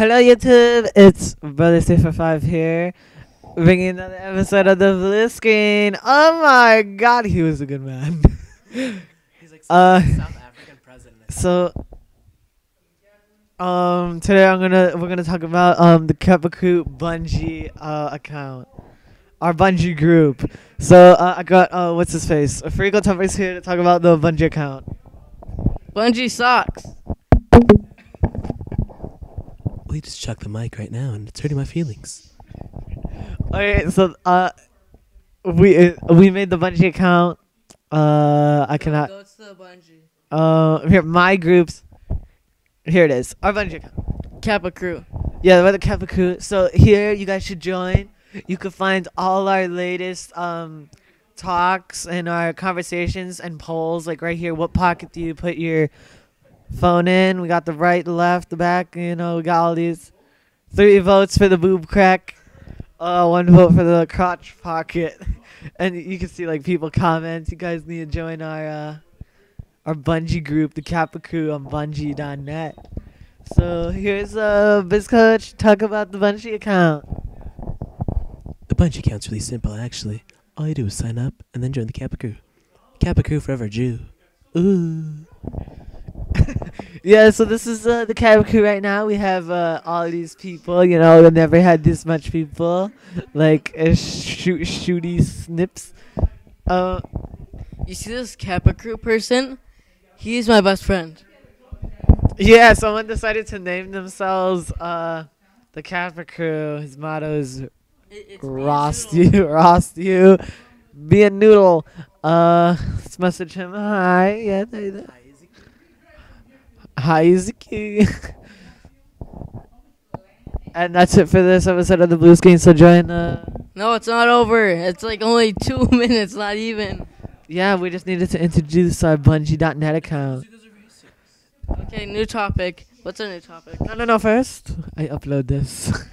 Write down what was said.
Hello, YouTube. It's Brother Safer Five here, bringing another episode of the Blue Screen. Oh my God, he was a good man. He's like Uh, South African president. so, um, today I'm gonna we're gonna talk about um the Kappa Crew Bungie uh account, our Bungie group. So uh, I got uh what's his face, a Frigo Tuffers here to talk about the Bungie account. Bungie sucks. Well, you just chucked the mic right now, and it's hurting my feelings. Okay, so uh, we uh, we made the Bungie account. Uh, I cannot. Go to the Bungie. Uh, here my groups. Here it is. Our Bungie account. Kappa crew. Yeah, we're the Kappa Crew. So here you guys should join. You can find all our latest um talks and our conversations and polls like right here. What pocket do you put your phone in? We got the right, the left, the back. You know, we got all these. Three votes for the boob crack. Uh, one vote for the crotch pocket. And you can see like people comment. You guys need to join our uh our Bungie group, the Kappa Crew on Bungie.net. So here's uh Biz Coach talk about the Bungie account. The Bungie account's really simple, actually. All you do is sign up and then join the Kappa Crew. Kappa Crew forever Jew. Ooh. Yeah, so this is uh, the Crew right now. We have uh, all these people. You know, we never had this much people. Like uh, shoot shooty snips. Uh, You see this Kappa crew person? He's my best friend. yeah. Someone decided to name themselves uh the Kappa Crew. His motto is Rost you, Rost you, be a noodle. Uh, let's message him. Hi, yeah, there, there. Hi, Izzy. and that's it for this episode of the Blue Screen. So join. Uh, No, it's not over. It's like only two minutes, not even. yeah, we just needed to introduce our Bungie.net account. Okay, new topic. What's our new topic? No, no, no. First, I upload this.